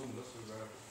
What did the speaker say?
Boom, that's a wrap.